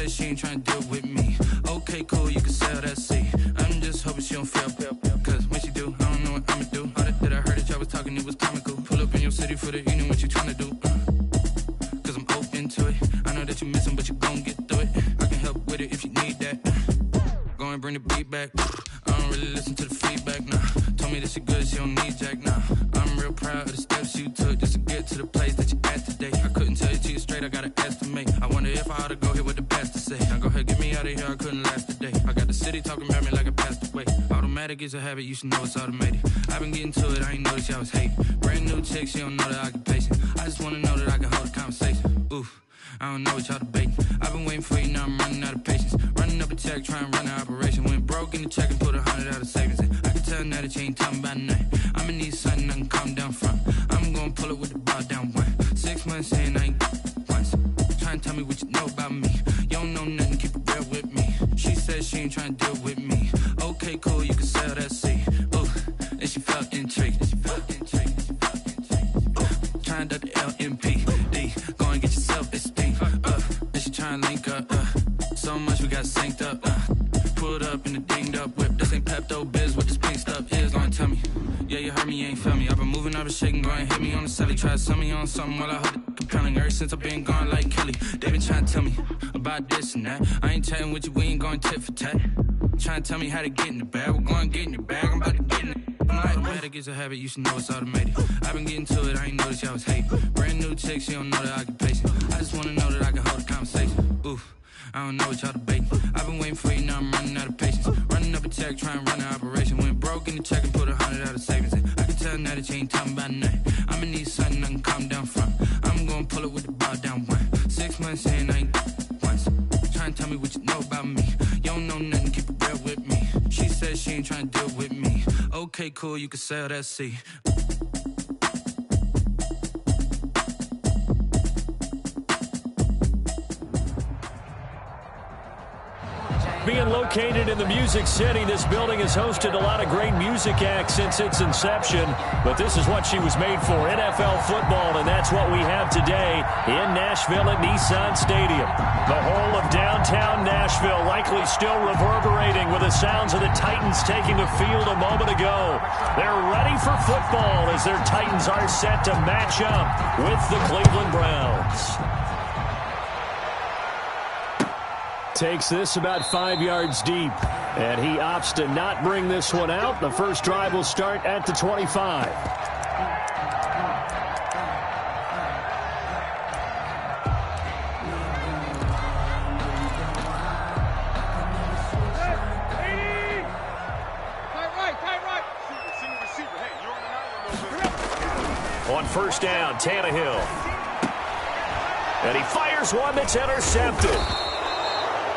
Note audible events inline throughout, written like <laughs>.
said she ain't trying to deal with me. Okay, cool, you can sell that C. I'm just hoping she don't fail. Cause when she do, I don't know what I'ma do. All that, that I heard that y'all was talking, it was comical. Pull up in your city for the evening, what you trying to do? Uh, Cause I'm open to it. I know that you're missing, but you gon' get through it. I can help with it if you need that. Go and bring the beat back. I don't really listen to the feedback, nah. Told me that she good, she don't need jack, nah. I'm real proud of the steps you took just to get to the place that you at today. I couldn't tell you to you straight, I gotta estimate. I wonder if I ought to go of here, I couldn't last today. I got the city talking about me like I passed away. Automatic is a habit, you should know it's automated. I've been getting to it, I ain't noticed y'all was hating. Brand new chick, she don't know that I the occupation. I just wanna know that I can hold a conversation. Oof. I don't know what y'all debating. I've been waiting for you, now I'm running out of patience. Running up a check, trying to run an operation. Went broke in the check and put a hundred out of savings in. I can tell now that you ain't talking about nothing. I'ma need something I can calm down from. I'm gonna pull it with the bar down one. Six months in, I ain't once. Trying to tell me what you know about me. She ain't trying to deal with me. Okay, cool, you can sell that C. Ooh, and she felt intrigued. She felt intrigued. Trying to the LMP. D, go and get yourself esteem. Uh, and she trying to link up. Uh, so much we got synced up. Uh, pulled up in the dinged up whip. This ain't Pepto Biz. I've been shaking, go hit me on the celly. Try to sell me on something while I heard it compelling. Ever since I've been gone like Kelly, they been trying to tell me about this and that. I ain't chatting with you, we ain't going tit for tat. Trying to tell me how to get in the bag. We're going to get in your bag. I'm about to get in it. I'm like, automatic is a habit, you should know it's automated. I've been getting to it, I ain't noticed y'all was hate. Brand new chick, she don't know the occupation. I just wanna know that I can hold a conversation. Oof. I don't know what y'all debating. I've been waiting for you, now I'm running out of patience. Running up a check, trying to run an operation. Went broke in the check and put a hundred out of savings in. I can tell now that you ain't talking about nothing. I'ma need something I can calm down from. I'm gonna pull it with the bar down one. Six months in, I ain't once. Trying to tell me what you know about me. You don't know nothing, keep it real with me. She said she ain't trying to deal with me. Okay, cool, you can sell that C. Being located in the Music City, this building has hosted a lot of great music acts since its inception. But this is what she was made for, NFL football, and that's what we have today in Nashville at Nissan Stadium. The whole of downtown Nashville likely still reverberating with the sounds of the Titans taking the field a moment ago. They're ready for football as their Titans are set to match up with the Cleveland Browns. Takes this about five yards deep. And he opts to not bring this one out. The first drive will start at the 25. On first down, Tannehill. And he fires one that's intercepted.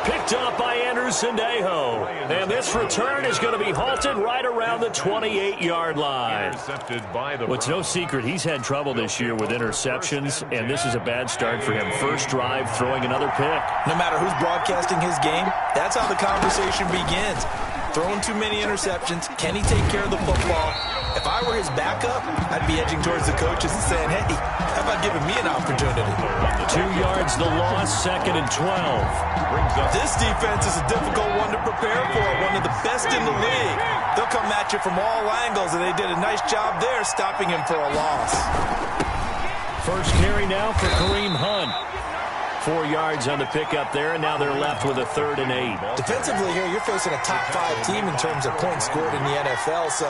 Picked up by Andrew Sendejo. And this return is going to be halted right around the 28-yard line. Well, it's no secret he's had trouble this year with interceptions, and this is a bad start for him. First drive, throwing another pick. No matter who's broadcasting his game, that's how the conversation begins. Throwing too many interceptions. Can he take care of the football? If I were his backup, I'd be edging towards the coaches and saying, hey, how about giving me an opportunity? Two yards the loss, second and 12. This defense is a difficult one to prepare for, one of the best in the league. They'll come at you from all angles, and they did a nice job there stopping him for a loss. First carry now for Kareem Hunt. Four yards on the pickup there, and now they're left with a third and eight. Defensively here, you're facing a top five team in terms of points scored in the NFL, so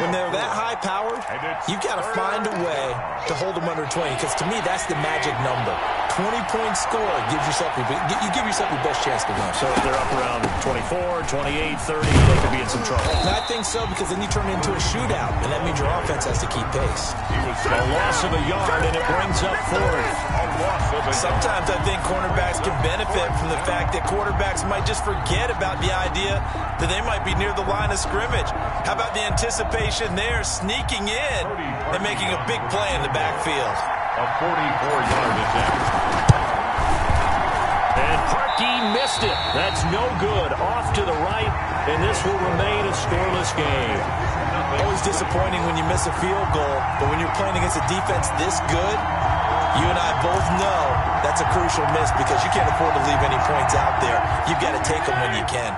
when they're that high-powered, you've got to find a way to hold them under 20, because to me, that's the magic number. 20-point score gives yourself your, you give yourself your best chance to win. So if they're up around 24, 28, 30, they could be in some trouble. And I think so, because then you turn it into a shootout, and that means your offense has to keep pace. A loss of a yard, and it brings up fourth. Sometimes I think cornerbacks can benefit from the fact that quarterbacks might just forget about the idea that they might be near the line of scrimmage. How about the anticipation there, sneaking in and making a big play in the backfield? A 44-yard attempt. And Parkey missed it. That's no good. Off to the right, and this will remain a scoreless game. Always disappointing when you miss a field goal, but when you're playing against a defense this good, you and I both know that's a crucial miss because you can't afford to leave any points out there. You've got to take them when you can.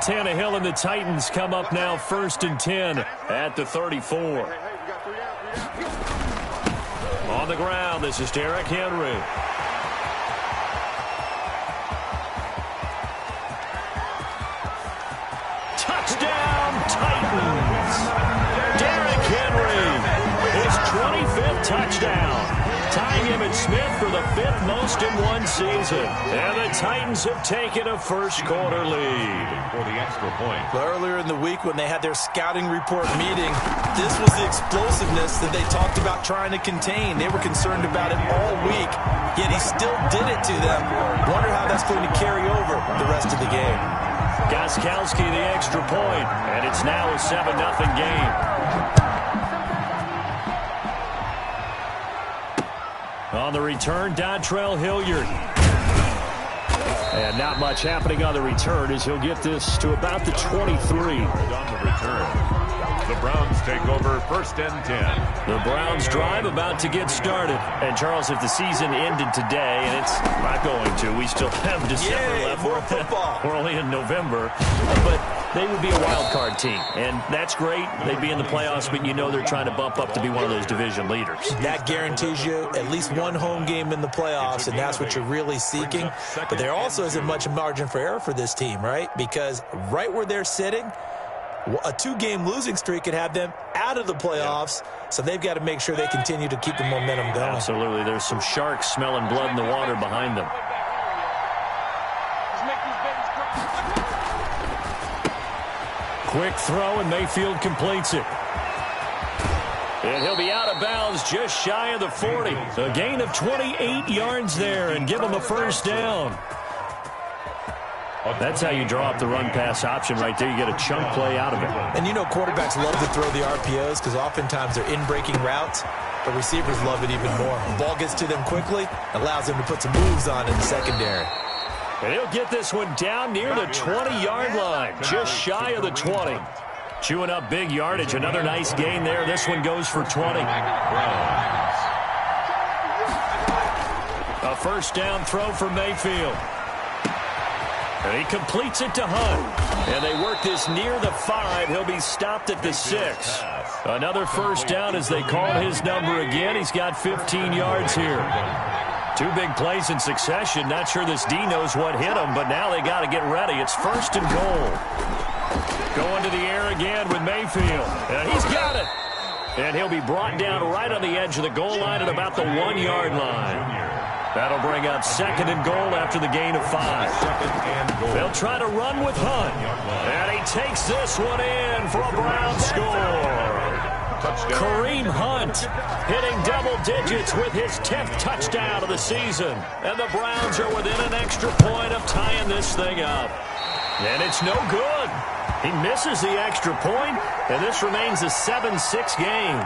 Tannehill and the Titans come up now first and 10 at the 34. On the ground, this is Derrick Henry. Touchdown. Tying him and Smith for the fifth most in one season. And the Titans have taken a first quarter lead. For the extra point. Earlier in the week when they had their scouting report meeting, this was the explosiveness that they talked about trying to contain. They were concerned about it all week, yet he still did it to them. Wonder how that's going to carry over the rest of the game. Gostkowski the extra point, and it's now a 7-0 game. On the return, Dontrell Hilliard. And not much happening on the return as he'll get this to about the 23. On the return. The Browns take over first and 10. The Browns drive about to get started. And Charles, if the season ended today, and it's not going to, we still have December Yay, left. more football. <laughs> We're only in November. But they would be a wild card team. And that's great. They'd be in the playoffs, but you know they're trying to bump up to be one of those division leaders. That guarantees you at least one home game in the playoffs, and that's what you're really seeking. But there also isn't much margin for error for this team, right? Because right where they're sitting, a two-game losing streak could have them out of the playoffs, so they've got to make sure they continue to keep the momentum going. Absolutely. There's some sharks smelling blood in the water behind them. Quick throw, and Mayfield completes it. And he'll be out of bounds just shy of the 40. A gain of 28 yards there and give him a first down. That's how you draw up the run-pass option right there. You get a chunk play out of it. And you know quarterbacks love to throw the RPOs because oftentimes they're in-breaking routes, but receivers love it even more. The ball gets to them quickly, allows them to put some moves on in the secondary. And he'll get this one down near the 20-yard line, just shy of the 20. Chewing up big yardage. Another nice gain there. This one goes for 20. A first down throw for Mayfield. And he completes it to Hunt. And they work this near the five. He'll be stopped at the six. Another first down as they call his number again. He's got 15 yards here. Two big plays in succession. Not sure this D knows what hit him, but now they got to get ready. It's first and goal. Going to the air again with Mayfield. And he's got it. And he'll be brought down right on the edge of the goal line at about the one-yard line. That'll bring up second and goal after the gain of five. They'll try to run with Hunt. And he takes this one in for a Brown score. Kareem Hunt hitting double digits with his 10th touchdown of the season. And the Browns are within an extra point of tying this thing up. And it's no good. He misses the extra point, and this remains a 7-6 game.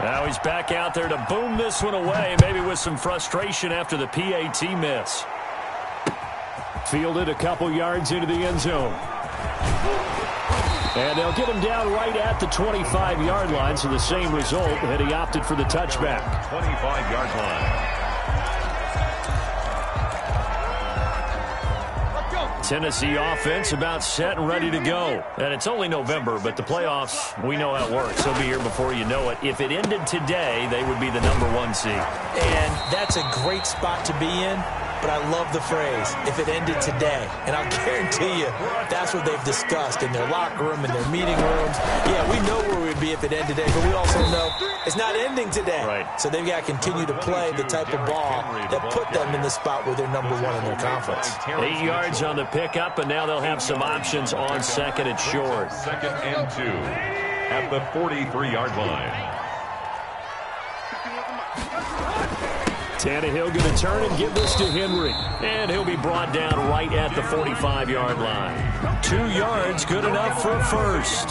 Now he's back out there to boom this one away, maybe with some frustration after the PAT miss. Fielded a couple yards into the end zone. And they'll get him down right at the 25-yard line, so the same result, and he opted for the touchback. 25-yard line. Tennessee offense about set and ready to go. And it's only November, but the playoffs, we know how it works. They'll be here before you know it. If it ended today, they would be the number one seed. And that's a great spot to be in. But I love the phrase, if it ended today. And I'll <laughs> guarantee you, that's what they've discussed in their locker room, in their meeting rooms. Yeah, we know where we'd be if it ended today, but we also know it's not ending today. Right. So they've got to continue to play the type of ball that put them in the spot where they're number one in their conference. Eight yards on the pickup, and now they'll have some options on second and short. Second and two at the 43-yard line. Tannehill going to turn and give this to Henry. And he'll be brought down right at the 45-yard line. Two yards, good enough for first.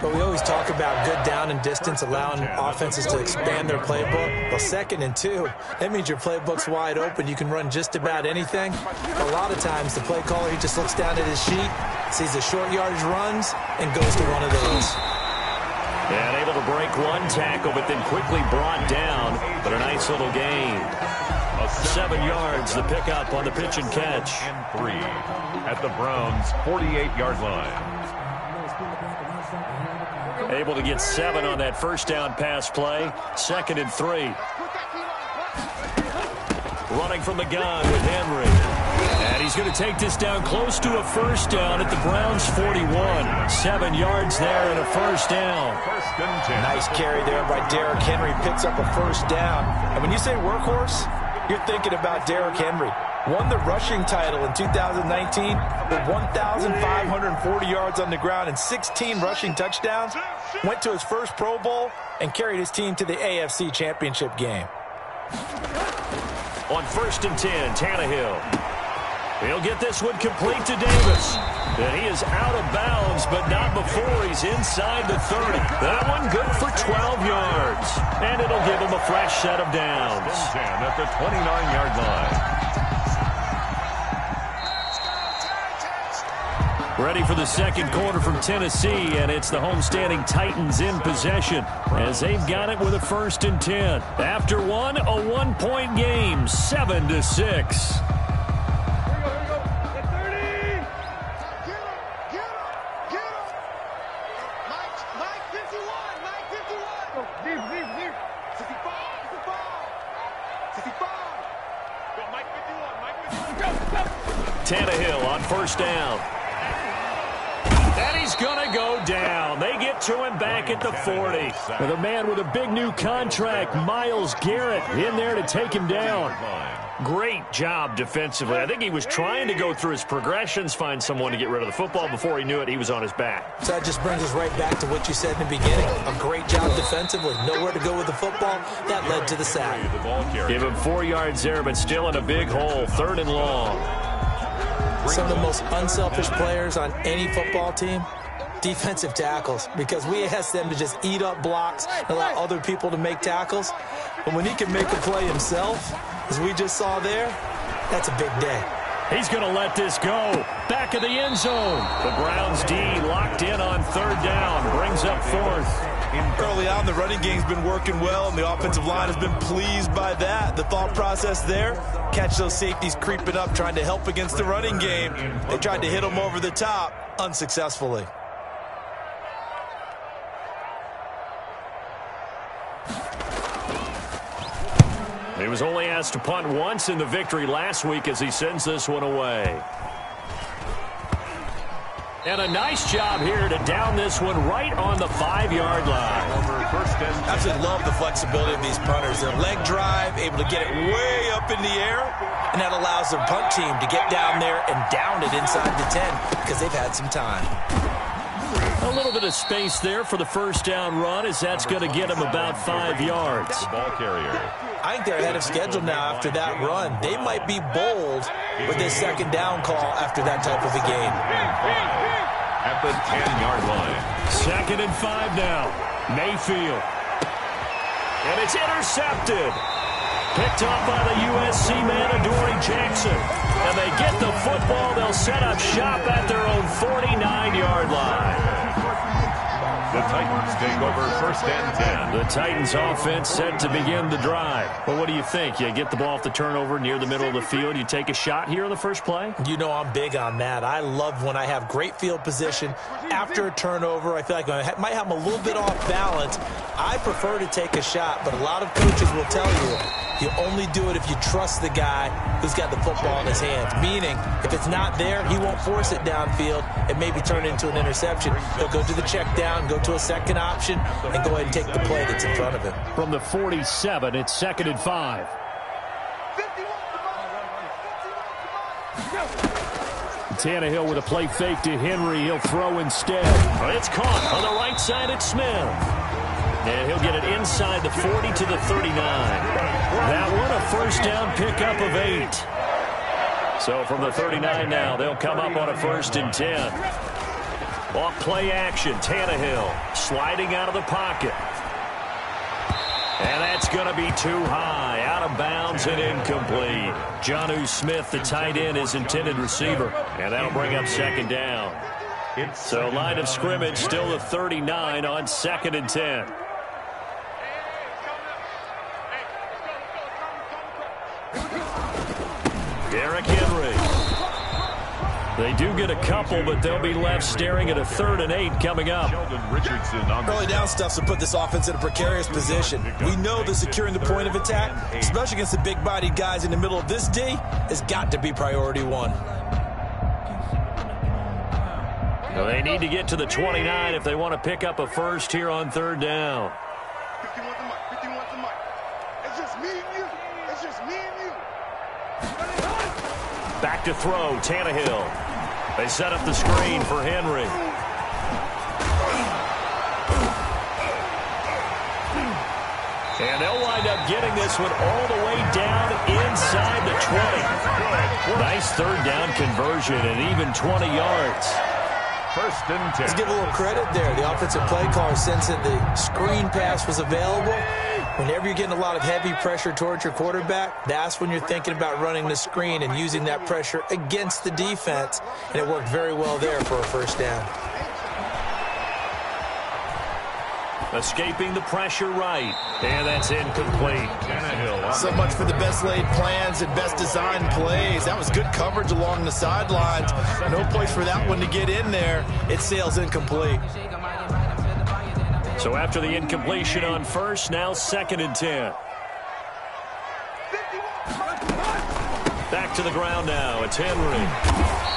But we always talk about good down and distance, allowing offenses to expand their playbook. Well, second and two, that means your playbook's wide open. You can run just about anything. A lot of times, the play caller, he just looks down at his sheet, sees the short yardage runs, and goes to one of those. And able to break one tackle, but then quickly brought down. But a nice little gain. Seven yards, the pickup on the pitch and catch. And three at the Browns' 48-yard line. Able to get seven on that first down pass play. Second and three. Running from the gun with Henry. And he's going to take this down close to a first down at the Browns 41. Seven yards there and a first down. First and 10. Nice carry there by Derrick Henry. Picks up a first down. And when you say workhorse, you're thinking about Derrick Henry. Won the rushing title in 2019 with 1,540 yards on the ground and 16 rushing touchdowns. Went to his first Pro Bowl and carried his team to the AFC Championship game. On first and 10, Tannehill. He'll get this one complete to Davis. And he is out of bounds, but not before he's inside the 30. That one good for 12 yards. And it'll give him a fresh set of downs. at the 29-yard line. Ready for the second quarter from Tennessee, and it's the homestanding Titans in possession as they've got it with a first and 10. After one, a one-point game, 7 to six. First down. And he's going to go down. They get to him back at the 40. With a man with a big new contract, Myles Garrett, in there to take him down. Great job defensively. I think he was trying to go through his progressions, find someone to get rid of the football. Before he knew it, he was on his back. So that just brings us right back to what you said in the beginning. A great job defensively. Nowhere to go with the football. That led to the sack. The ball carrier. Give him four yards there, but still in a big hole. Third and long. Some of the most unselfish players on any football team, defensive tackles, because we ask them to just eat up blocks and allow other people to make tackles. But when he can make a play himself, as we just saw there, that's a big day. He's going to let this go. Back of the end zone. The Browns D locked in on third down. Brings up fourth. Early on, the running game's been working well, and the offensive line has been pleased by that. The thought process there, catch those safeties creeping up, trying to help against the running game. They tried to hit them over the top, unsuccessfully. He was only asked to punt once in the victory last week as he sends this one away. And a nice job here to down this one right on the five-yard line. Over first Absolutely love the flexibility of these punters. Their leg drive, able to get it way up in the air, and that allows their punt team to get down there and down it inside the 10 because they've had some time. A little bit of space there for the first down run as that's going to get them about five yards. Ball carrier. I think they're ahead of schedule now after that run. They might be bold with this second down call after that type of a game. At the 10-yard line. Second and five now. Mayfield. And it's intercepted. Picked off by the USC man, Adoree Jackson. And they get the football. They'll set up shop at their own 49-yard line. The Titans take over first and 10. The Titans offense set to begin the drive. Well, what do you think? You get the ball off the turnover near the middle of the field. You take a shot here on the first play? You know I'm big on that. I love when I have great field position after a turnover. I feel like I might have them a little bit off balance. I prefer to take a shot, but a lot of coaches will tell you you only do it if you trust the guy who's got the football in his hands. Meaning, if it's not there, he won't force it downfield and maybe turn it into an interception. He'll go to the check down, go to a second option, and go ahead and take the play that's in front of him. From the 47, it's second and five. Tannehill with a play fake to Henry. He'll throw instead. It's caught on the right side at Smith. And he'll get it inside the 40 to the 39. First down pickup of eight. So from the 39 now, they'll come up on a first and 10. Off play action, Tannehill sliding out of the pocket. And that's going to be too high, out of bounds and incomplete. Jonnu Smith, the tight end, is intended receiver. And that'll bring up second down. So line of scrimmage still the 39 on second and 10. Derrick Henry. They do get a couple, but they'll be left staring at a third and eight coming up. Early down stuff to put this offense in a precarious position. We know that securing the point of attack, especially against the big-bodied guys in the middle of this D, has got to be priority one. Well, they need to get to the 29 if they want to pick up a first here on third down. Back to throw, Tannehill. They set up the screen for Henry. And they'll wind up getting this one all the way down inside the 20. Nice third down conversion and even 20 yards. First and 10. Let's give a little credit there. The offensive play caller since that the screen pass was available. Whenever you're getting a lot of heavy pressure towards your quarterback, that's when you're thinking about running the screen and using that pressure against the defense. And it worked very well there for a first down. Escaping the pressure right. And that's incomplete. So much for the best laid plans and best designed plays. That was good coverage along the sidelines. No place for that one to get in there. It sails incomplete. So after the incompletion on first, now second and 10. Back to the ground now. It's Henry.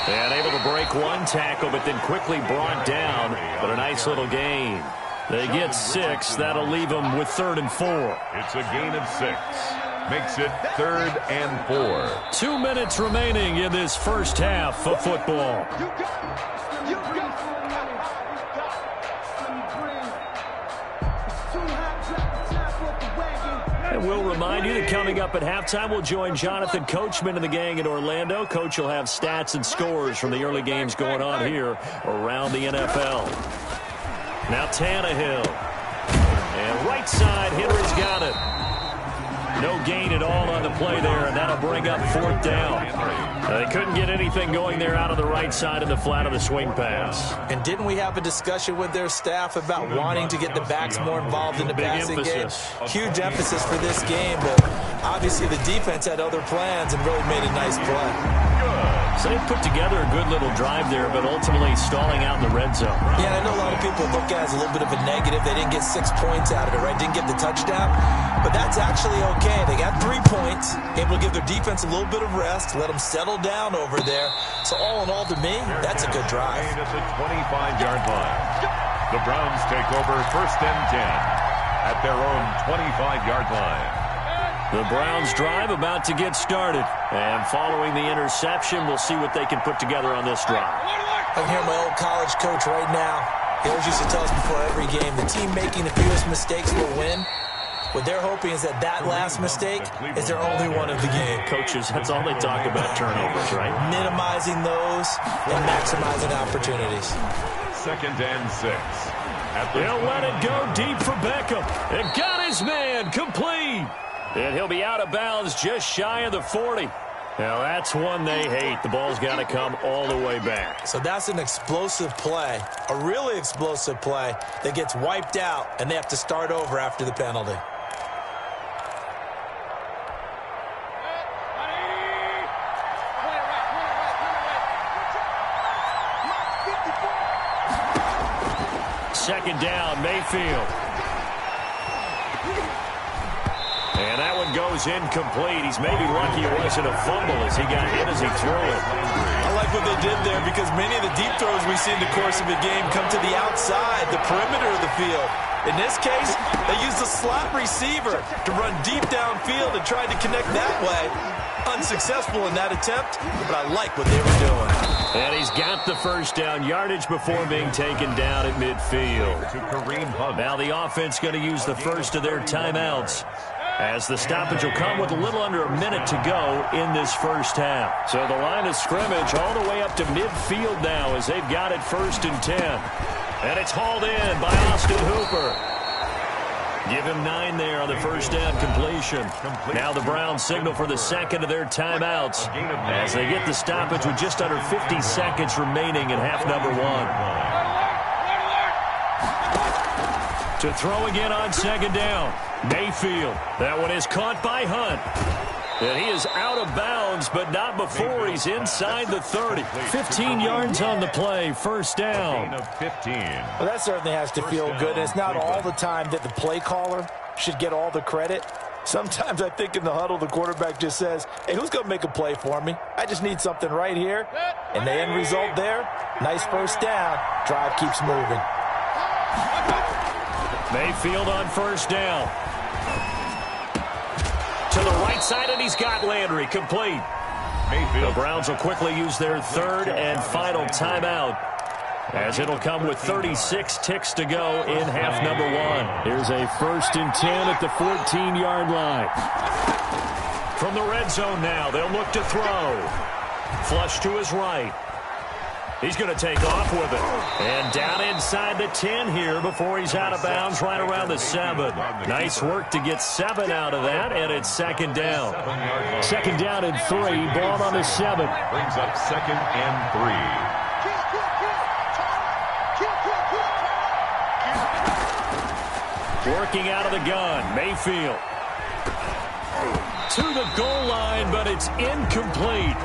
And able to break one tackle, but then quickly brought down. But a nice little gain. They get six. That'll leave them with third and four. It's a gain of six. Makes it third and four. Two minutes remaining in this first half of football. And we'll remind you that coming up at halftime, we'll join Jonathan Coachman and the gang in Orlando. Coach will have stats and scores from the early games going on here around the NFL. Now Tannehill. And right side, Henry's got it. No gain at all on the play there, and that'll bring up fourth down. They couldn't get anything going there out of the right side of the flat of the swing pass. And didn't we have a discussion with their staff about wanting to get the backs more involved in the Big passing emphasis. game? Huge emphasis for this game, but obviously the defense had other plans and really made a nice play. So they put together a good little drive there, but ultimately stalling out in the red zone. Yeah, I know a lot of people look at it as a little bit of a negative. They didn't get six points out of it, right? Didn't get the touchdown. But that's actually okay. They got three points, able to give their defense a little bit of rest, let them settle down over there. So all in all, to me, that's a good drive. At the 25-yard line. The Browns take over first and 10 at their own 25-yard line. The Browns drive about to get started. And following the interception, we'll see what they can put together on this drive. I can hear my old college coach right now. He always used to tell us before every game, the team making the fewest mistakes will win. What they're hoping is that that last mistake is their only one of the game. Coaches, that's all they talk about, turnovers, right? Minimizing those and maximizing opportunities. Second and six. At the He'll let it go deep for Beckham. It got his man complete. And he'll be out of bounds just shy of the 40. Now, that's one they hate. The ball's got to come all the way back. So that's an explosive play, a really explosive play that gets wiped out, and they have to start over after the penalty. Second down, Mayfield. And that one goes incomplete. He's maybe lucky it wasn't a fumble as he got hit as he threw it. I like what they did there because many of the deep throws we see in the course of a game come to the outside, the perimeter of the field. In this case, they used a slot receiver to run deep downfield and tried to connect that way. Unsuccessful in that attempt, but I like what they were doing. And he's got the first down yardage before being taken down at midfield. to Kareem Hunt. Now the offense going to use the first of their timeouts as the stoppage will come with a little under a minute to go in this first half. So the line of scrimmage all the way up to midfield now as they've got it first and 10. And it's hauled in by Austin Hooper. Give him nine there on the first down completion. Now the Browns signal for the second of their timeouts as they get the stoppage with just under 50 seconds remaining in half number one. To throw again on second down. Mayfield. That one is caught by Hunt. And he is out of bounds, but not before he's inside the 30. 15 yards on the play, first down. Well, that certainly has to feel good. And it's not all the time that the play caller should get all the credit. Sometimes I think in the huddle, the quarterback just says, hey, who's going to make a play for me? I just need something right here. And the end result there, nice first down. Drive keeps moving. Mayfield on first down to the right side, and he's got Landry complete. The Browns will quickly use their third and final timeout as it'll come with 36 ticks to go in half number one. Here's a first and 10 at the 14-yard line. From the red zone now, they'll look to throw. Flush to his right. He's going to take off with it. And down inside the 10 here before he's out of bounds right around the 7. Nice work to get 7 out of that, and it's second down. Second down and 3, ball on the 7. Brings up second and 3. Working out of the gun, Mayfield. To the goal line, but it's incomplete.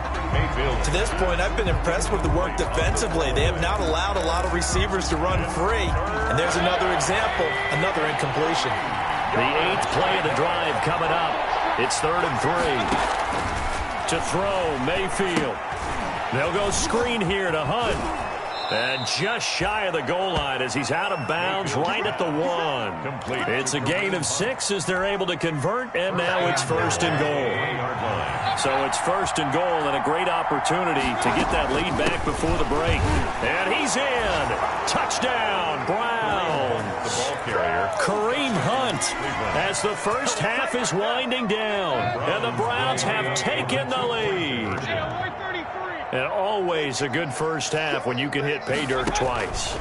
To this point, I've been impressed with the work defensively. They have not allowed a lot of receivers to run free. And there's another example, another incompletion. The eighth play of the drive coming up. It's third and three. To throw, Mayfield. They'll go screen here to Hunt. And just shy of the goal line as he's out of bounds right at the one. Complete. It's a gain of six as they're able to convert, and now it's first and goal. So it's first and goal and a great opportunity to get that lead back before the break. And he's in. Touchdown, Browns. The ball carrier. Kareem Hunt as the first half is winding down. And the Browns have taken the lead. And always a good first half when you can hit pay dirt twice.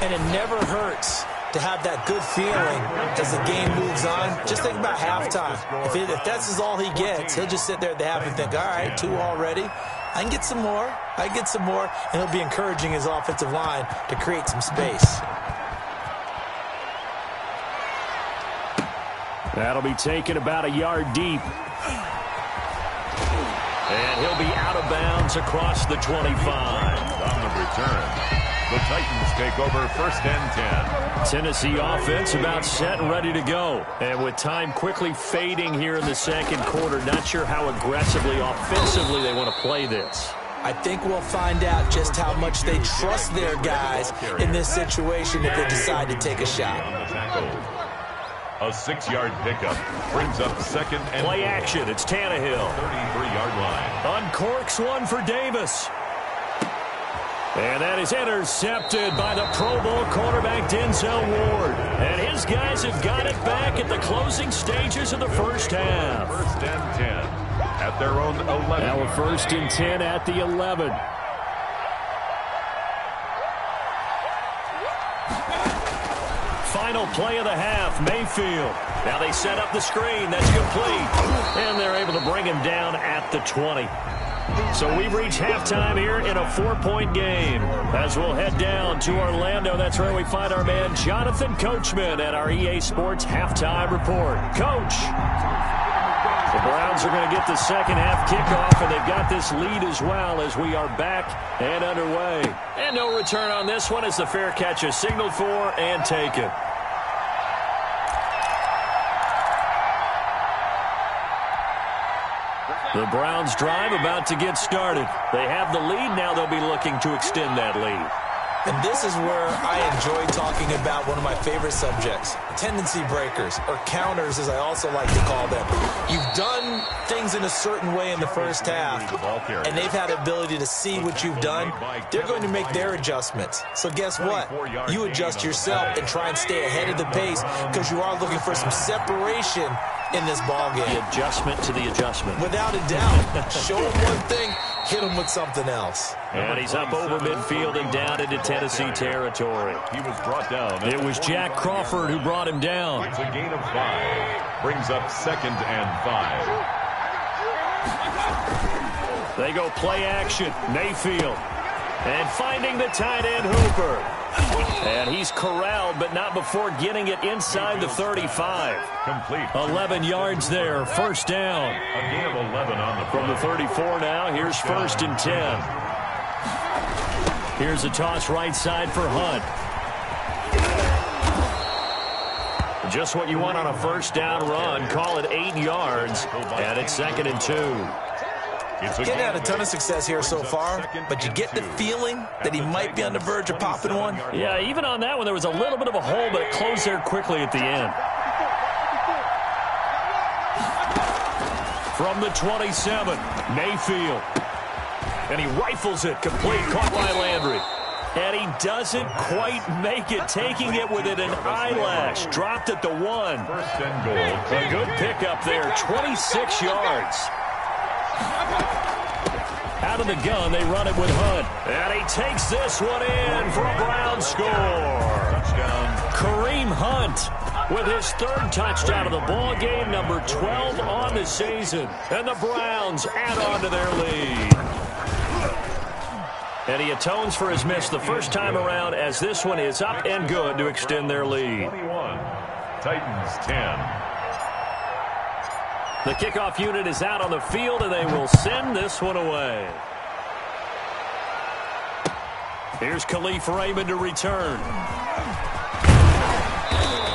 And it never hurts to have that good feeling as the game moves on. Just think about halftime. If, it, if that's all he gets, he'll just sit there at the half and think, all right, two already. I can get some more. I can get some more. And he'll be encouraging his offensive line to create some space. That'll be taken about a yard deep. And he'll be out of bounds across the 25. On the return, the Titans take over first and 10. Tennessee offense about set and ready to go. And with time quickly fading here in the second quarter, not sure how aggressively, offensively they want to play this. I think we'll find out just how much they trust their guys in this situation if they decide to take a shot. A six-yard pickup brings up second and Play action. It's Tannehill. 33-yard line. Uncorks one for Davis. And that is intercepted by the Pro Bowl quarterback Denzel Ward. And his guys have got it back at the closing stages of the first half. First and 10 at their own 11. Now a first and 10 at the 11. Final play of the half, Mayfield. Now they set up the screen. That's complete. And they're able to bring him down at the 20. So we've reached halftime here in a four-point game. As we'll head down to Orlando, that's where we find our man Jonathan Coachman at our EA Sports Halftime Report. Coach, the Browns are going to get the second half kickoff, and they've got this lead as well as we are back and underway. And no return on this one as the fair catch is signaled for and taken. The Browns drive about to get started. They have the lead. Now they'll be looking to extend that lead. And this is where I enjoy talking about one of my favorite subjects, tendency breakers, or counters as I also like to call them. You've done things in a certain way in the first half, and they've had the ability to see what you've done. They're going to make their adjustments. So guess what? You adjust yourself and try and stay ahead of the pace because you are looking for some separation in this ball game. The adjustment to the adjustment. Without a doubt. Show him one thing, hit him with something else. And he's up over midfield and down into Tennessee territory. He was brought down. It was Jack Crawford who brought him down. It's a gain of five. Brings up second and five. They go play action. Mayfield. And finding the tight end Hooper. And he's corralled, but not before getting it inside the 35. Complete. 11 yards there, first down. A gain of 11 on the From the 34 now, here's first and 10. Here's a toss right side for Hunt. Just what you want on a first down run. Call it eight yards, and it's second and two. It's a Getting gain had a ton of success here so far, but you get the feeling that he might be on the verge of popping one. Yeah, even on that one, there was a little bit of a hole, but it closed there quickly at the end. From the 27, Mayfield. And he rifles it, complete, caught by Landry. And he doesn't quite make it, taking it within an eyelash. Dropped at the one. First and goal. A good pickup there, 26 yards. Out of the gun, they run it with Hunt. And he takes this one in for a Brown score. Touchdown. Kareem Hunt with his third touchdown of the ball game, number 12 on the season. And the Browns add on to their lead. And he atones for his miss the first time around as this one is up and good to extend their lead. 21. Titans 10. The kickoff unit is out on the field, and they will send this one away. Here's Kalif Raymond to return.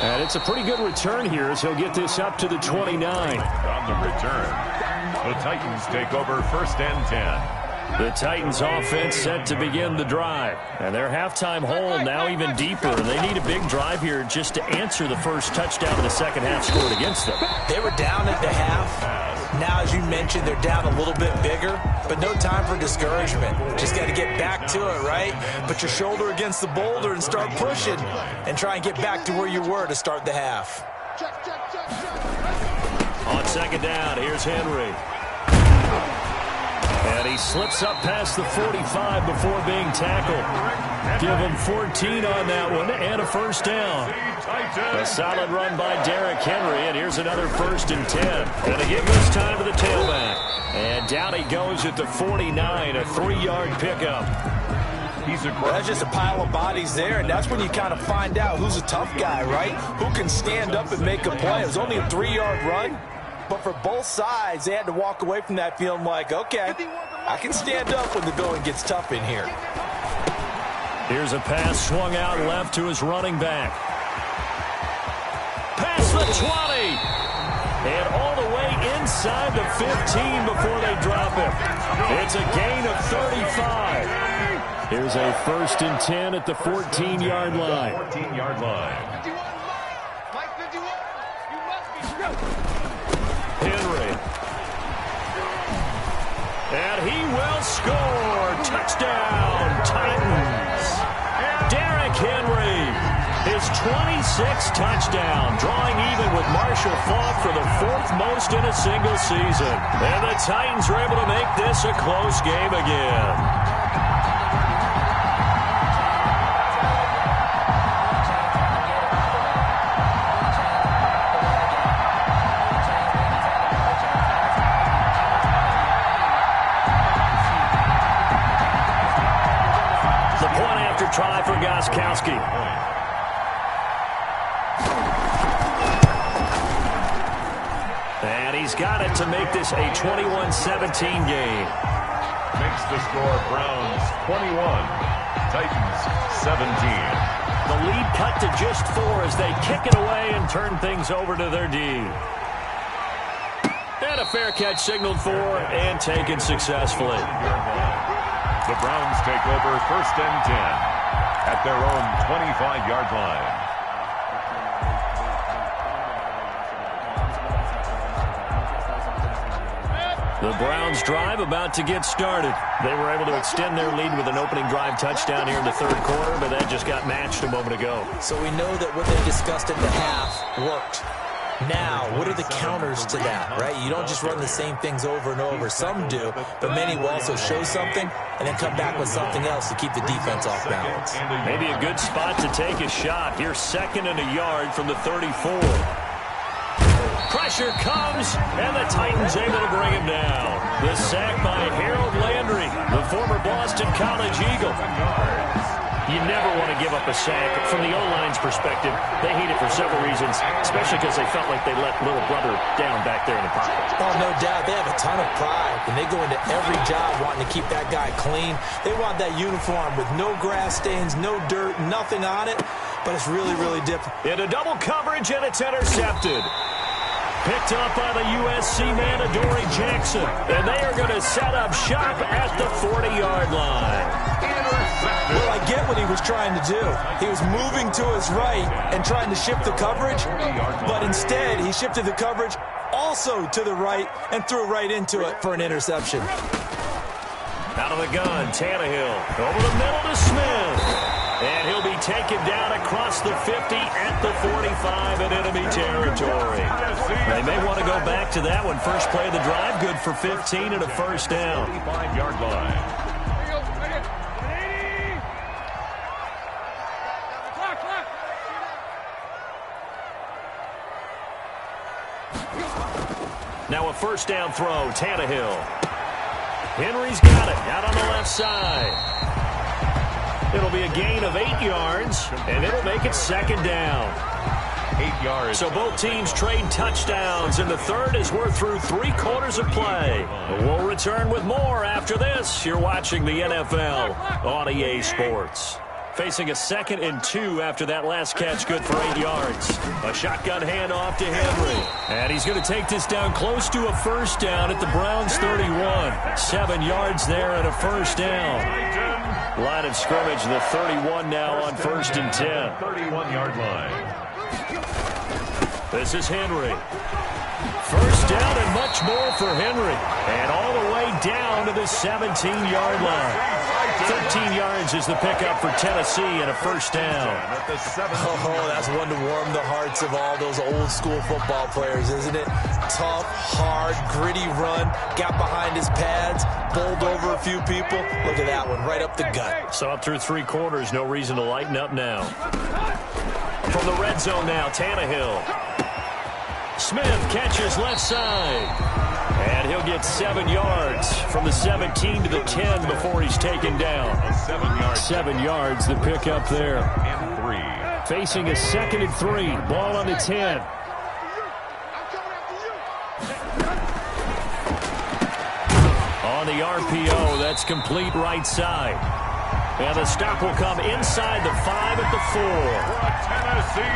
And it's a pretty good return here as he'll get this up to the 29. On the return. The Titans take over first and 10. The Titans offense set to begin the drive. And their halftime hole now even deeper. And they need a big drive here just to answer the first touchdown in the second half scored against them. They were down at the half. Now, as you mentioned, they're down a little bit bigger, but no time for discouragement. Just got to get back to it, right? Put your shoulder against the boulder and start pushing and try and get back to where you were to start the half. On second down, here's Henry. And he slips up past the 45 before being tackled. Give him 14 on that one and a first down. A solid run by Derrick Henry, and here's another first and 10. And give this time to the tailback. And down he goes at the 49, a three-yard pickup. A That's just a pile of bodies there, and that's when you kind of find out who's a tough guy, right? Who can stand up and make a play. It was only a three-yard run, but for both sides, they had to walk away from that feeling like, okay, I can stand up when the going gets tough in here. Here's a pass swung out left to his running back. Past the 20. And all the way inside the 15 before they drop him. It's a gain of 35. Here's a first and 10 at the 14-yard line. 14-yard line. And he will score. Touchdown, Titans. Derrick Henry. His 26th touchdown, drawing even with Marshall Faulk for the fourth most in a single season. And the Titans are able to make this a close game again. He's got it to make this a 21-17 game. Makes the score Browns 21. Titans 17. The lead cut to just four as they kick it away and turn things over to their D. And a fair catch signaled for and taken successfully. The Browns take over first and 10 at their own 25-yard line. The Browns drive about to get started. They were able to extend their lead with an opening drive touchdown here in the third quarter, but that just got matched a moment ago. So we know that what they discussed at the half worked. Now, what are the counters to that, right? You don't just run the same things over and over. Some do, but many will also show something and then come back with something else to keep the defense off balance. Maybe a good spot to take a shot. Here, second and a yard from the 34. Pressure comes, and the Titans able to bring him down. The sack by Harold Landry, the former Boston College Eagle. You never want to give up a sack. From the O-line's perspective, they hate it for several reasons, especially because they felt like they let little brother down back there in the pocket. Oh, no doubt. They have a ton of pride, and they go into every job wanting to keep that guy clean. They want that uniform with no grass stains, no dirt, nothing on it, but it's really, really different. Into double coverage, and it's intercepted. Picked up by the USC man, Adoree Jackson. And they are going to set up shop at the 40-yard line. Well, I get what he was trying to do. He was moving to his right and trying to shift the coverage, but instead he shifted the coverage also to the right and threw right into it for an interception. Out of the gun, Tannehill. Over the middle to Smith. And he'll be taken down across the 50 at the 45 in enemy territory. They may want to go back to that one. First play of the drive, good for 15 and a first down. 45-yard line. Now a first down throw, Tannehill. Henry's got it, out on the left side. It'll be a gain of eight yards, and it'll make it second down. Eight yards. So both teams trade touchdowns, and the third as we're through three quarters of play. We'll return with more after this. You're watching the NFL on EA Sports. Facing a second and two after that last catch, good for eight yards. A shotgun handoff to Henry. And he's going to take this down close to a first down at the Browns 31. Seven yards there and a first down. Line of scrimmage, the 31 now on first and 10. 31-yard line. This is Henry. First down and much more for Henry. And all the way down to the 17-yard line. 13 yards is the pickup for Tennessee and a first down. Oh, that's one to warm the hearts of all those old school football players, isn't it? Tough, hard, gritty run, got behind his pads, bowled over a few people. Look at that one, right up the gut. So up through three quarters, no reason to lighten up now. From the red zone now, Tannehill. Smith catches left side. And he'll get seven yards from the 17 to the 10 before he's taken down. Seven yards. Seven yards, the pickup there. And three. Facing a second and three. Ball on the 10. On the RPO, that's complete right side. And the stop will come inside the five at the four.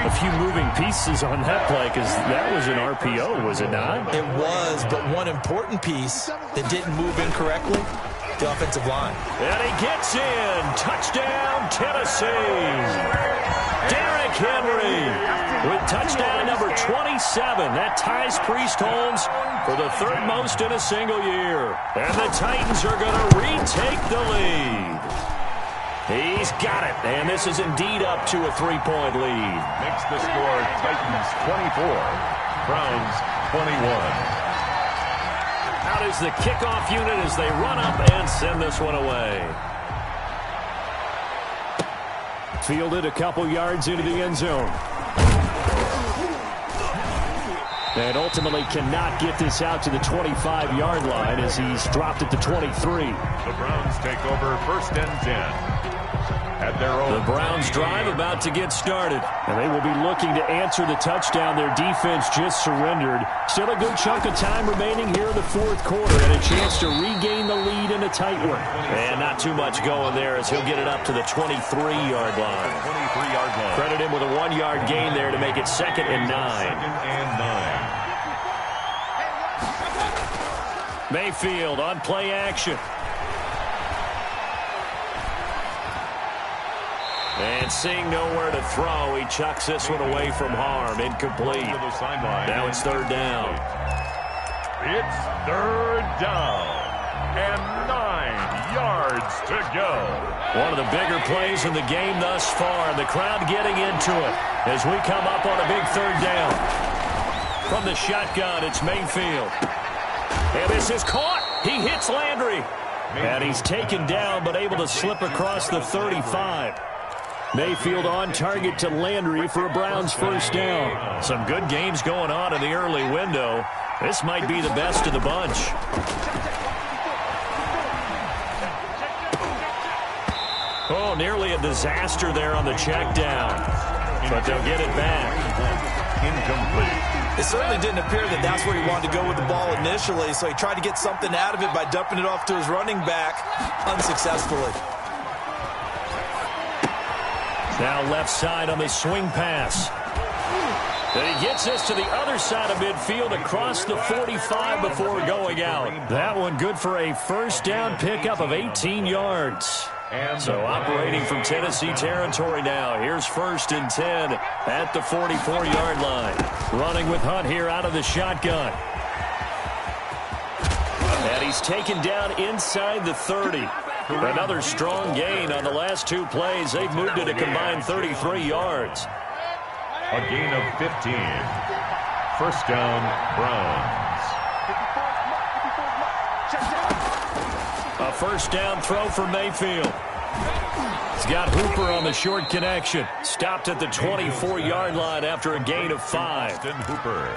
A few moving pieces on that play because that was an RPO, was it not? It was, but one important piece that didn't move incorrectly, the offensive line. And he gets in. Touchdown, Tennessee. Derrick Henry with touchdown number 27. That ties Priest Holmes for the third most in a single year. And the Titans are going to retake the lead. He's got it, and this is indeed up to a three-point lead. Makes the score Titans 24, Browns 21. Out is the kickoff unit as they run up and send this one away. Fielded a couple yards into the end zone. And ultimately cannot get this out to the 25-yard line as he's dropped at the 23. The Browns take over first and 10 their own. The Browns drive about to get started. And they will be looking to answer the touchdown their defense just surrendered. Still a good chunk of time remaining here in the fourth quarter and a chance to regain the lead in a tight one. And not too much going there as he'll get it up to the 23-yard line. 23-yard line. Credit him with a one-yard gain there to make it second and nine. Second and nine. Mayfield on play action. And seeing nowhere to throw, he chucks this one away from harm. Incomplete. To the sideline. Now it's third down. It's third down. And nine yards to go. One of the bigger plays in the game thus far. The crowd getting into it as we come up on a big third down. From the shotgun, it's Mayfield. And this is caught. He hits Landry. And he's taken down but able to slip across the 35. Mayfield on target to Landry for a Browns first down. Some good games going on in the early window. This might be the best of the bunch. Oh, nearly a disaster there on the check down. But they'll get it back. Incomplete. It certainly didn't appear that that's where he wanted to go with the ball initially, so he tried to get something out of it by dumping it off to his running back unsuccessfully. Now left side on the swing pass. And he gets this to the other side of midfield across the 45 before going out. That one good for a first down pickup of 18 yards. So operating from Tennessee territory now. Here's first and 10 at the 44-yard line. Running with Hunt here out of the shotgun. And he's taken down inside the 30. Another strong gain on the last two plays. They've moved it a combined 33 yards. A gain of 15. First down, Browns. A first down throw for Mayfield. He's got Hooper on the short connection. Stopped at the 24-yard line after a gain of five.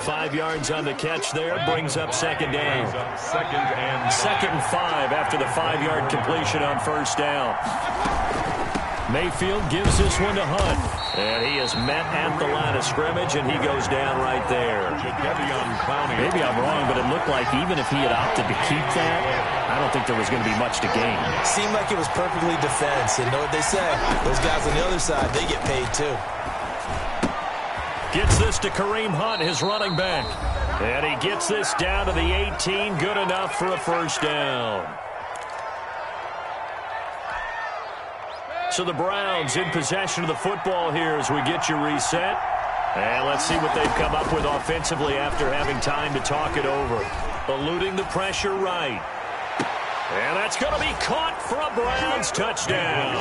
Five yards on the catch there. Brings up second down. Second and Second five after the five-yard completion on first down. Mayfield gives this one to Hunt. And he is met at the line of scrimmage, and he goes down right there. Maybe I'm wrong, but it looked like even if he had opted to keep that, I don't think there was going to be much to gain. Seemed like it was perfectly defense, and know what they say. Those guys on the other side, they get paid too. Gets this to Kareem Hunt, his running back. And he gets this down to the 18, good enough for a first down. So the Browns in possession of the football here as we get you reset. And let's see what they've come up with offensively after having time to talk it over. Eluding the pressure right. And that's going to be caught for a Browns touchdown.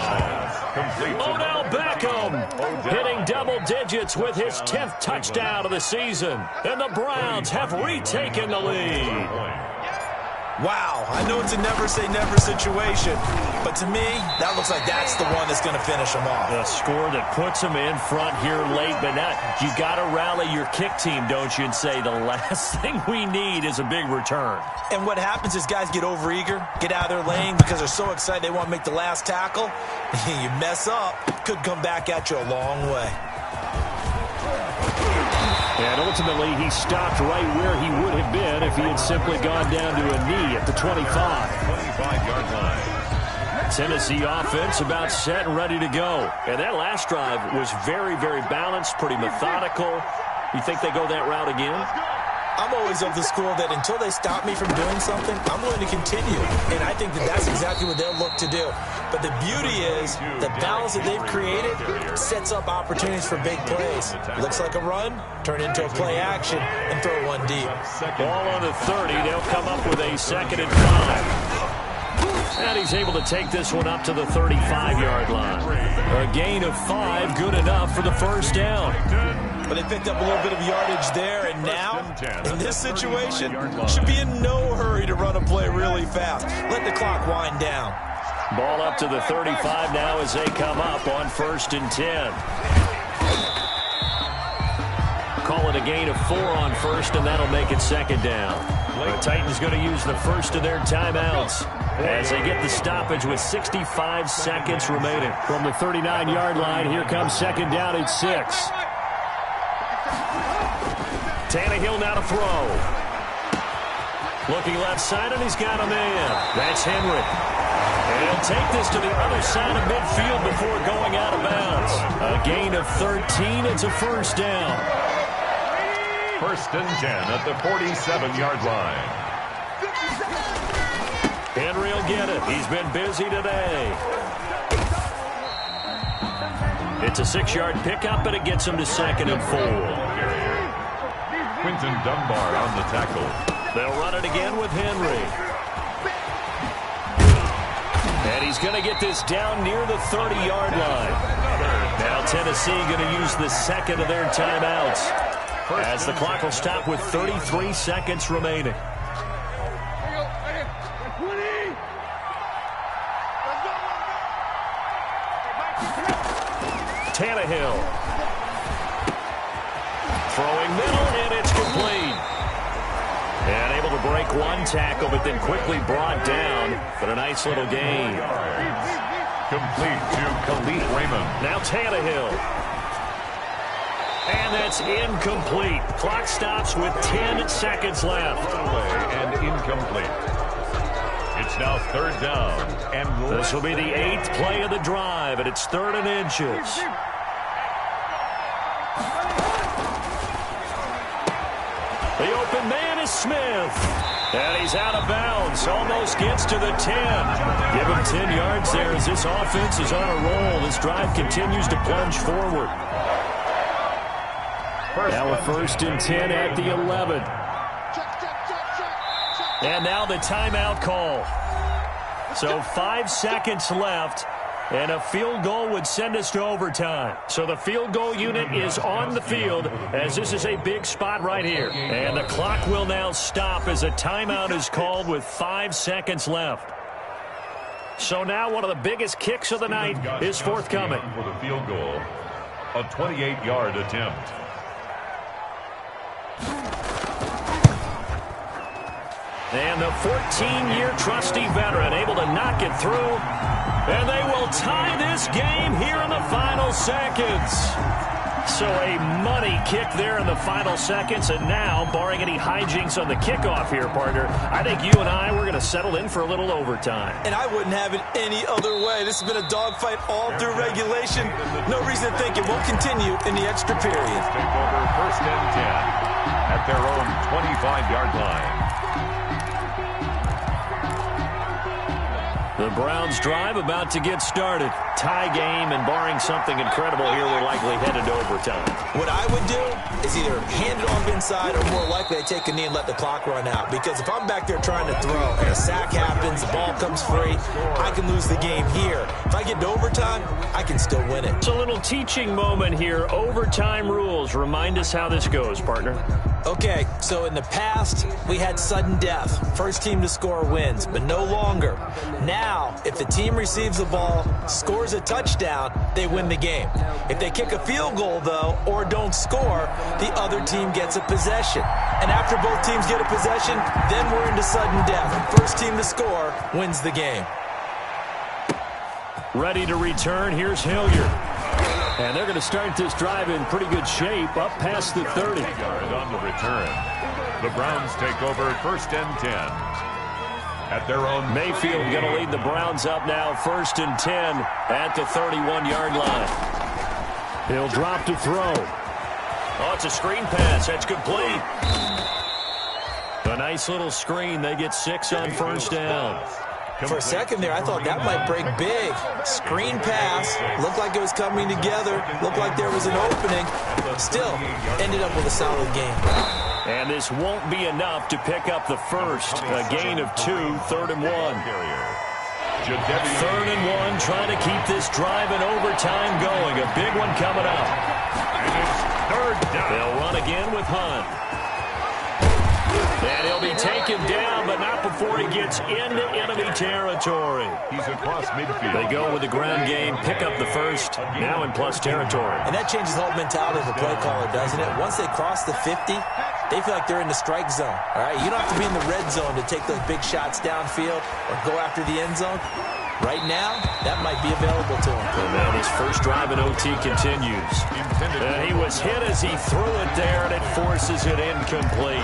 Oh, Odell Beckham hitting double digits with his 10th touchdown of the season. And the Browns have retaken the lead. Wow, I know it's a never-say-never situation, but to me, that looks like that's the one that's going to finish them off. The score that puts them in front here late, but now you got to rally your kick team, don't you, and say the <laughs> last thing we need is a big return. And what happens is guys get overeager, get out of their lane because they're so excited they want to make the last tackle. <laughs> you mess up, could come back at you a long way. And ultimately, he stopped right where he would have been if he had simply gone down to a knee at the 25. 25-yard line. Tennessee offense about set and ready to go. And that last drive was very, very balanced, pretty methodical. You think they go that route again? I'm always of the school that until they stop me from doing something, I'm going to continue. And I think that that's exactly what they'll look to do. But the beauty is the balance that they've created sets up opportunities for big plays. Looks like a run, turn into a play action, and throw one deep. Ball on the 30. They'll come up with a second and five. And he's able to take this one up to the 35-yard line. A gain of five, good enough for the first down. But they picked up a little bit of yardage there, and now, in this situation, should be in no hurry to run a play really fast. Let the clock wind down. Ball up to the 35 now as they come up on first and 10. Call it a gain of four on first, and that'll make it second down. The Titans going to use the first of their timeouts as they get the stoppage with 65 seconds remaining. From the 39-yard line, here comes second down at six. Tannehill now to throw. Looking left side, and he's got a man. That's Henry. And he'll take this to the other side of midfield before going out of bounds. A gain of 13. It's a first down. First and 10 at the 47-yard line. Henry will get it. He's been busy today. It's a six-yard pickup, and it gets him to second and four. Quinton Dunbar on the tackle. They'll run it again with Henry. And he's going to get this down near the 30-yard line. Now Tennessee going to use the second of their timeouts. as the clock will stop with 33 seconds remaining. Nice little game. Complete to Kalif Raymond. Now Tannehill. And that's incomplete. Clock stops with 10 seconds left. And incomplete. It's now third down. And This will be the eighth play of the drive, and it's third and inches. The open man is Smith. And he's out of bounds. Almost gets to the 10. Give him 10 yards there as this offense is on a roll. This drive continues to plunge forward. Now a first and 10 at the 11. And now the timeout call. So five seconds left. And a field goal would send us to overtime. So the field goal unit is on the field as this is a big spot right here. And the clock will now stop as a timeout is called with five seconds left. So now one of the biggest kicks of the night is forthcoming. For the field goal, a 28-yard attempt. And the 14-year trusty veteran able to knock it through. And they will tie this game here in the final seconds. So a money kick there in the final seconds. And now, barring any hijinks on the kickoff here, partner, I think you and I, we're going to settle in for a little overtime. And I wouldn't have it any other way. This has been a dogfight all through regulation. No reason to think it won't continue in the extra period. Take over first and 10 at their own 25-yard line. The Browns drive about to get started. Tie game, and barring something incredible here, we're likely headed to overtime. What I would do is either hand it off inside or more likely I take a knee and let the clock run out. Because if I'm back there trying to throw and a sack happens, the ball comes free, I can lose the game here. If I get to overtime, I can still win it. It's a little teaching moment here. Overtime rules. Remind us how this goes, partner. Okay, so in the past, we had sudden death. First team to score wins, but no longer. Now, if the team receives the ball, scores a touchdown, they win the game. If they kick a field goal, though, or don't score, the other team gets a possession. And after both teams get a possession, then we're into sudden death. First team to score wins the game. Ready to return. Here's Hilliard. And they're going to start this drive in pretty good shape, up past the 30. Yard on the return. The Browns take over first and 10 at their own Mayfield going to lead the Browns up now, first and 10 at the 31-yard line. He'll drop to throw. Oh, it's a screen pass. That's complete. A nice little screen. They get six on first down. For a second there, I thought that might break big. Screen pass, looked like it was coming together, looked like there was an opening. Still, ended up with a solid game. And this won't be enough to pick up the first. A gain of two, third and one. Third and one, trying to keep this drive in overtime going. A big one coming up. They'll run again with Hunt. And he'll be taken down, before he gets into enemy territory. He's across midfield. They go with the ground game, pick up the first, now in plus territory. And that changes the whole mentality of the play caller, doesn't it? Once they cross the 50, they feel like they're in the strike zone. All right, you don't have to be in the red zone to take those big shots downfield or go after the end zone. Right now, that might be available to him. And now his first drive in OT continues. And uh, he was hit as he threw it there, and it forces it incomplete.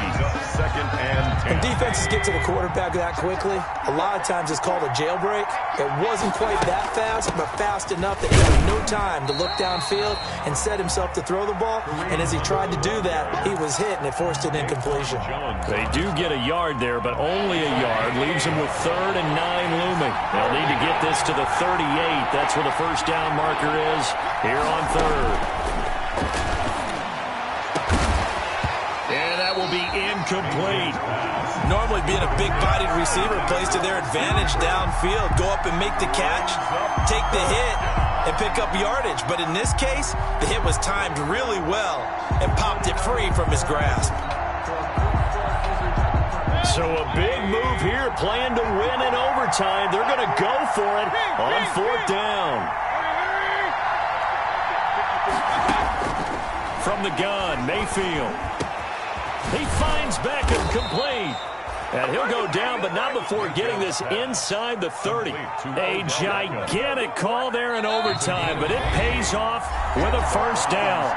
Second and When defenses get to the quarterback that quickly, a lot of times it's called a jailbreak. It wasn't quite that fast, but fast enough that he had no time to look downfield and set himself to throw the ball. And as he tried to do that, he was hit, and it forced an incompletion. They do get a yard there, but only a yard. Leaves them with third and nine looming. They'll need to get this to the 38. That's where the first down marker is here on third. And that will be incomplete. Normally being a big-bodied receiver plays to their advantage downfield. Go up and make the catch, take the hit, and pick up yardage. But in this case, the hit was timed really well and popped it free from his grasp. So a big move here, playing to win in overtime. They're going to go for it on fourth down. From the gun, Mayfield. He finds Beckham complete. And he'll go down, but not before getting this inside the 30. A gigantic call there in overtime, but it pays off with a first down.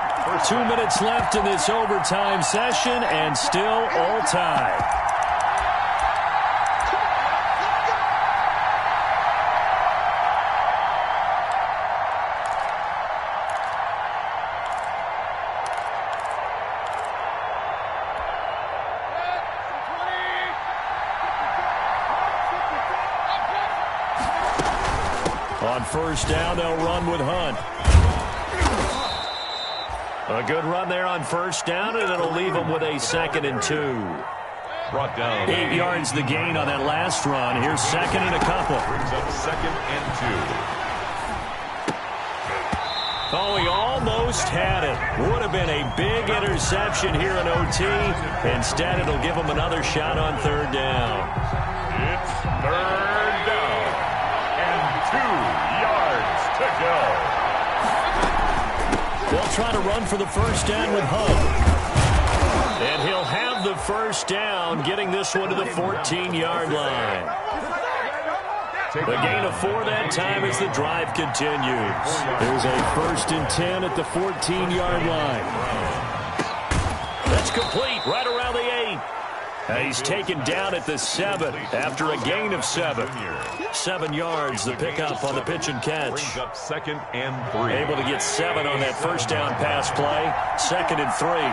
Two minutes left in this overtime session, and still all tied. On first down, they'll run with Hunt. A good run there on first down, and it'll leave them with a second and two. Brought down. Eight yards the gain on that last run. Here's second and a couple. Brings up second and two. Oh, he almost had it. Would have been a big interception here in OT. Instead, it'll give him another shot on third down. It's third down. And two yards to go. They'll try to run for the first down with Hunt. And he'll have the first down, getting this one to the 14-yard line. The gain of four that time as the drive continues. There's a first and 10 at the 14-yard line. That's complete right around the eight. He's taken down at the seven after a gain of seven. Seven yards, the pickup on the pitch and catch. Brings up second and three. Able to get seven on that first down pass play. Second and three.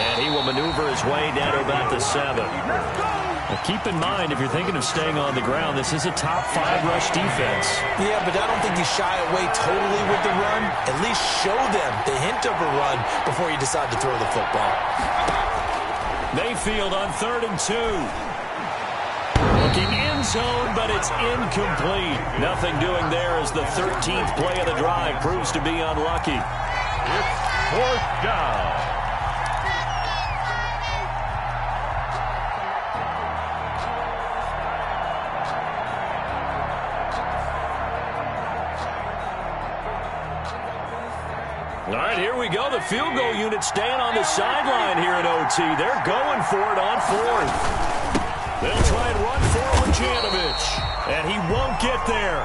And he will maneuver his way down to about the seven. Now keep in mind, if you're thinking of staying on the ground, this is a top five rush defense. Yeah, but I don't think you shy away totally with the run. At least show them the hint of a run before you decide to throw the football. Mayfield on third and two. Looking in zone, but it's incomplete. Nothing doing there as the 13th play of the drive proves to be unlucky. It's fourth down. Field goal unit staying on the sideline here at OT. They're going for it on fourth. They'll try and run for with And he won't get there.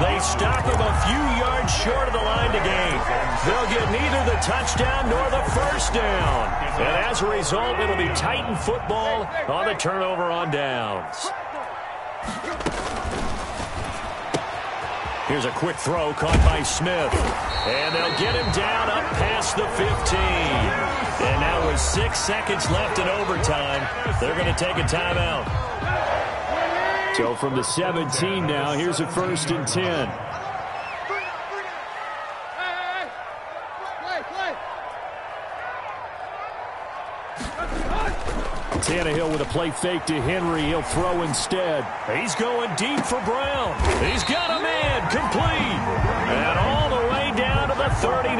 They stop him a few yards short of the line to gain. They'll get neither the touchdown nor the first down. And as a result, it'll be Titan football on the turnover on downs. Here's a quick throw caught by Smith. And they'll get him down up past the 15. And now with six seconds left in overtime, they're going to take a timeout. So from the 17 now, here's a first and 10. Tannehill with a play fake to Henry. He'll throw instead. He's going deep for Brown. He's got a man complete. And all the way down to the 39.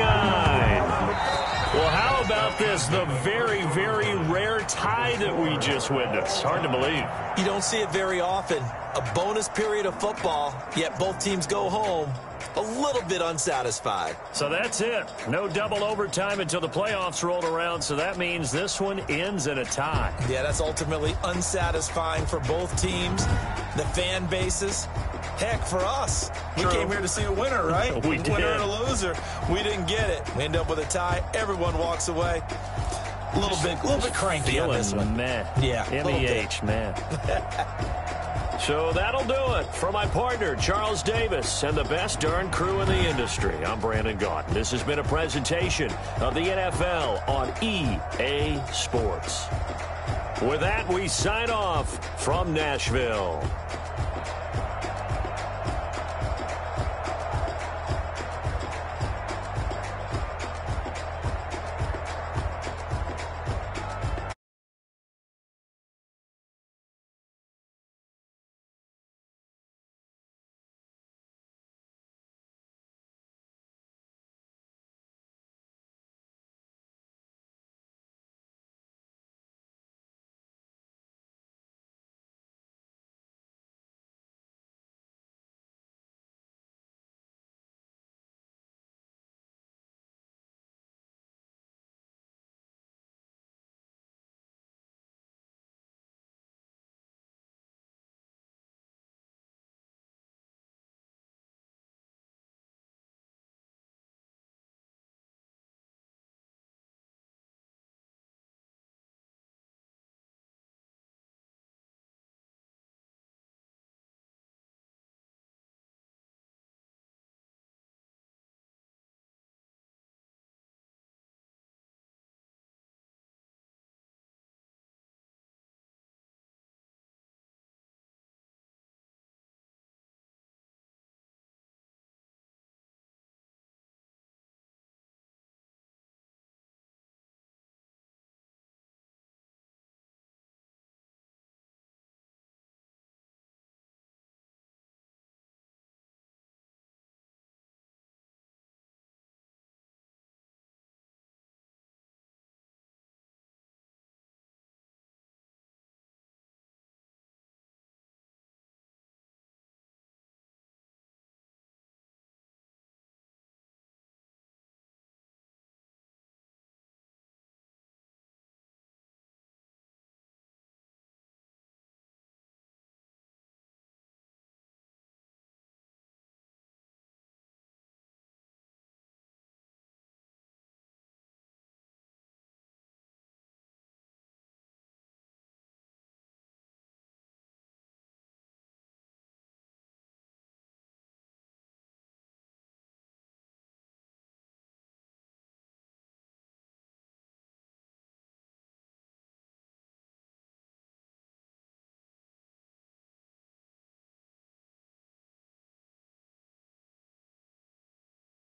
Well, how about this? The very, very rare tie that we just witnessed. Hard to believe. You don't see it very often. A bonus period of football, yet both teams go home a little bit unsatisfied. So that's it. No double overtime until the playoffs rolled around, so that means this one ends in a tie. Yeah, that's ultimately unsatisfying for both teams, the fan bases. Heck, for us, we True. came here to see a winner, right? <laughs> We Winner did. and a loser. We didn't get it. We end up with a tie. Everyone walks away. A little bit, a little bit cranky on this one. meh. Yeah, a little M-E-H, man. <laughs> so that'll do it for my partner, Charles Davis, and the best darn crew in the industry. I'm Brandon Gaudin. This has been a presentation of the NFL on EA Sports. With that, we sign off from Nashville.